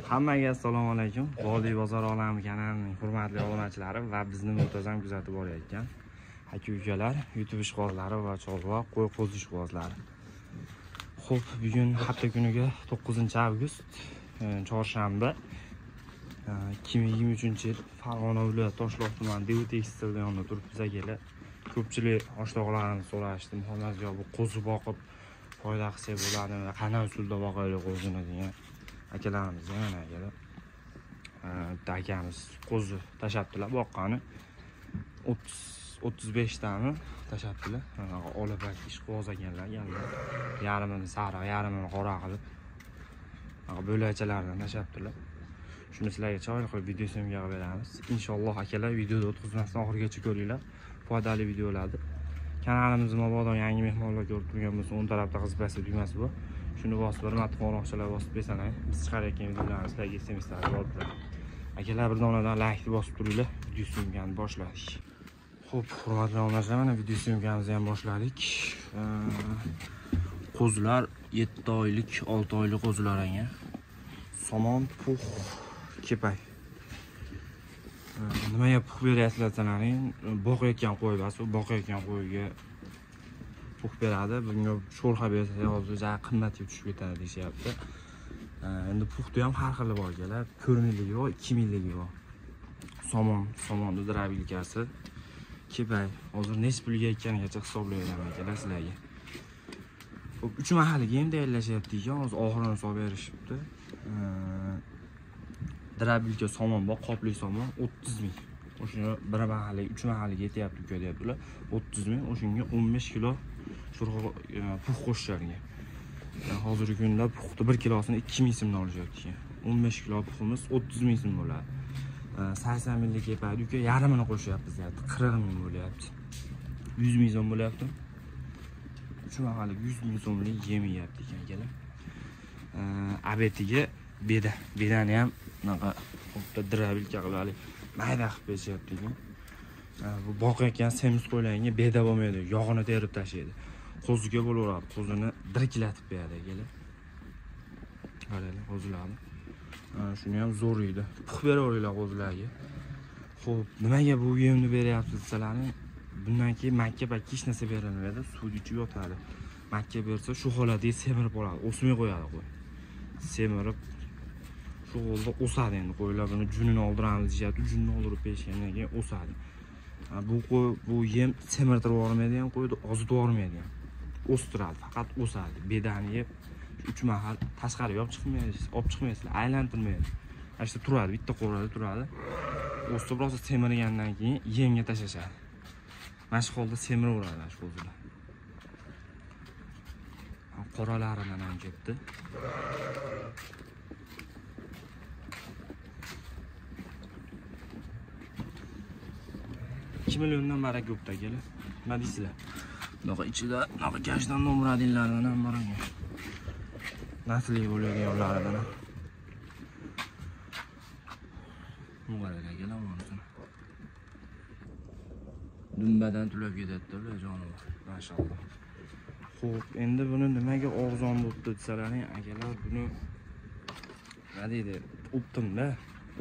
hammaga assalomu alaykum. Vodiy bozor olami kanalining hurmatli obunachilari va bizni muntazam kuzatib borayotgan aka ukalar youtube ishqibozlari va chorva qo'y qo'zi ishqibozlari. Ho'p bugun hafta kuniga 9 avgust e, chorshanba e, ikki ming yigirma uchinchi yil farg'ona viloyati toshloq tumani devu tekstil yonida turibmiz akalar ko'pchilik oshtoqlarni so'rashdi. Muhammad bu qo'zi boqib foyda qilsak bo'ladimi qanday usulda boqaylik qo'zini degan. Akalarimiz mana akalar bitta e, akamiz qo'zi tashlabdilar. Boqqani o'ttiz o'ttiz beshtami tashlabdilar. Olabak ishqiboz ekanlar yarmini sariq yarmini qora qilib bo'lakchalaridan tashlabdilar. Shuni sizlarga chiroyli qilib video syomka qilib beramiz. Inshaalloh akalar videoni o'tkazmasdan oxirigacha ko'ringlar. Foydali videolarni kanalimizni mabodo yangi mehmonlar ko'rib turgan bo'lsa o'ng tarafda qizil tugmasi bor. Shuni bosib bir marta qo'ng'iroqchalar bosib bersang biz chiqarayotgan videolarni sizlarga smslarga borib turadi akalar bir donadan laykni bosib turinglar video syomkani boshladik. Ho'p hurmatli obunachilar mana video syomkamizni ham boshladik. Qo'zilar yetti oylik olti oylik qo'zilar anga. Somon pux kepak nimaga pux beryapsizlar desalaring boqayotgan qo'y emas u boqayotgan qo'yga pux beradi. Bunga sho'rxa bersa hozir juda qimmatga tushib ketadi deyishyapti. Endi puxni ham har xili bor akalar to'rt mingligi bor ikki mingligi bor. Somon somonni drabilkasi. Kepay hozir nechi pulga ekanligicha hisoblab beraman akalar sizlarga. Ho'p uch mahalga ham tayyorlashyapti ekan hozir oxirini solib berishibdi. Drabilka somon bor qopli somon o'ttiz ming. O'sha bir mahalligi uch mahalliga yetyapti uka deyapti ular. o'ttiz ming o'shanga o'n besh kilo E, pux qo'shisharkan hozirgi kunda puxni bir kilosini ikki ming so'mdan olishyapti ekan o'n besh kilo puximiz o'ttiz ming so'm bo'ladi. E, sakson minglik kepakni uka yarmini qo'shyapti deyapti qirq ming bo'lyapti. yuz ming so'm bo'lyapti. Uch mahalik yuz ming so'mlik yem yeyapti ekan akalar abetiga e, beda bedani ham unaqa bitta drabilka qilib haligi mayda qilib berishyapti ekan bu boqayotgan semiz qo'ylarga beda bo'lmaydi yog'ini terib tashlaydi. Qo'ziga bo'laveradi qo'zini dirklatib beradi akalar qaranglar qo'zilarni. Shuni ham zo'r yeydi pux beraveringlar qo'zilarga. Ho'p nimaga bu yemni beryapsiz desalarni bundan keyin makka pakka hech narsa berilmaydi suvni ichib yotadi. Makka bersa shu holatda semirib qoladi o'smay qo'yadi qo'y. Semirib shu bo'ldi o'sadi endi qo'ylar buni junini oldiramiz deyishyapti junini oldirib berishgandan keyin o'sadi. Bu qo'y bu yem semirtirib yubormaydi ham qo'yni ozitib yubormaydi ham. O'stiradi faqat o'sadi bedani yeb üç mahal tashqariga olib chiqmaysiz olib chiqmaysizlar aylantirmaydi. Mana shu turadi bitta qo'rada turadi. Burası rosa semirgandan keyin yemga tashlashadi. Mana shu holda semiraveradi mana shu o'zida. Koralarından önce ketdi 2 milliondan barak ko'pda akalar nima deysizlar? Bunaqa ichida bunaqa gajdan nomradinlardan ham bor ekan nasliy bo'lgan yollaridan ham kela akalar dumbadan tulab ketadi ular jonim. mashaalloh Xo'p, endi buni nimaga og'zon bo'libdi desalaring akalar buni nima deydi optimda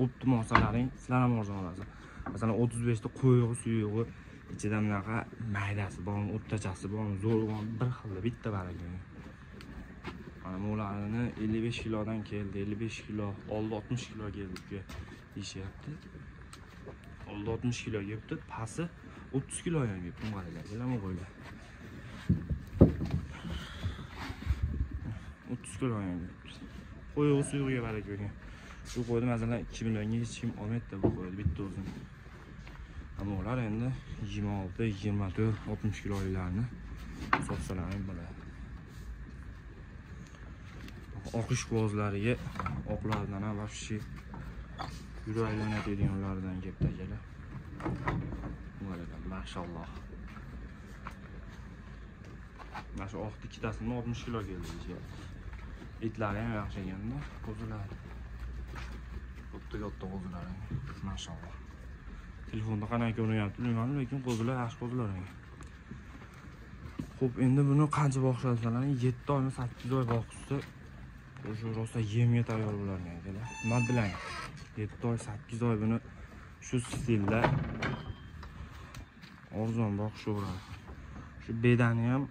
optim olsalaring sizlar ham arzon olasiz. Masalan o'ttiz beshta quyug'i suyug'i ichida bunaqa maydasi bormi o'rtachasi bormi zo'rg'on bir xilda bitta baraka. Mana bularni ellik besh kilodan keldi ellik besh kilo oldi oltmish kilo kelibdi deyishyapti. Oldi oltmish kilo kelibdi pasi o'ttiz kilo ham kelibdi qaranglar kelami qo'ylar. O'ttiz kilo ham kelibdi qo'yig'i suyug'iga baraka bergan shu qo'yni masalan ikki millionga hech kim olmaydida bu qo'yni. Bitta o'zini ammo ular endi yigirma olti yigirma to'rt oltmish kiloliklarni sotsalar ham bo'ladi oq ishqibozlariga oqlardan ham вообще yurak aylanadiganlardan kelibdi akalar mashalloh mana shu oqni ikkitasini oltmish kilo keldi deyishyapti etlari ham yaxshi ekanda katta qo'zilar mashalloh telefonda qanaqa ko'rinyapti bilmadim lekin qo'zilar yaxshi qo'zilar ho'p endi buni qancha boqishadi yetti oymi sakkiz oy boqishsa o'sha rosa yemga tayyor bo'larkan akalar nima bilan. Yetti oy sakkiz oy buni shu stilda. Arzon boqishaveradi shu bedani ham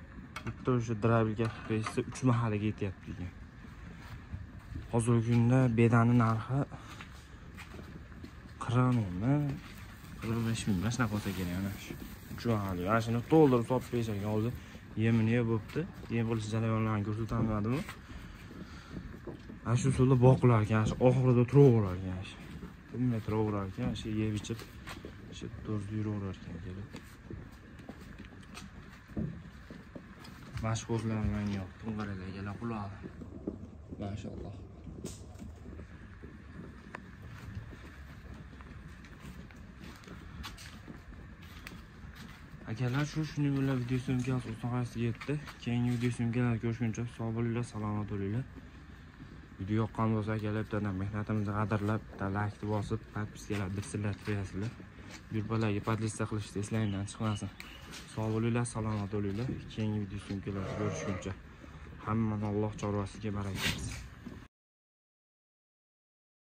bitta o'sha drabilga qilib berishsa uch mahaliga yetyapti ekan hozirgi kunda bedani narxi qirq mingmi qirq besh mingmi shunaqa bo'lsa kerak ana shu mahali ana shuni to'ldirib sotib berish ekan hozir yemini yeb bo'libdi yem qilish jarayonlarini ko'rsatolmadimi ana shu usulda boqilar ekan shu oxirida turaverar ekan shu tinmay turaverar ekan shu yeb ichib shu to'zda yuraverar ekan kelib mashhurlar manga yoqdi qaranglar akalar qulog'i mashalloh akalar shu shuning bilan video syomkasi nihoyasiga yetdi. Keyingi video syomkalar ko'rishguncha sog' bo'linglar salomat bo'linglar. Video yoqqan bo'lsa akalar bittadan mehnatimizni qadrlab bitta laykni bosib подпискаlar dirsillatib qo'yasizlar yurbalarga podlista qilishni eslangdan chiqmasin. Sog' bo'linglar salomat bo'linglar. Keyingi video syomkalarda ko'rishguncha hammani alloh chorvasiga baraka bersin